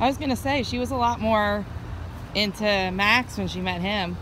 I was gonna say she was a lot more into Max when she met him.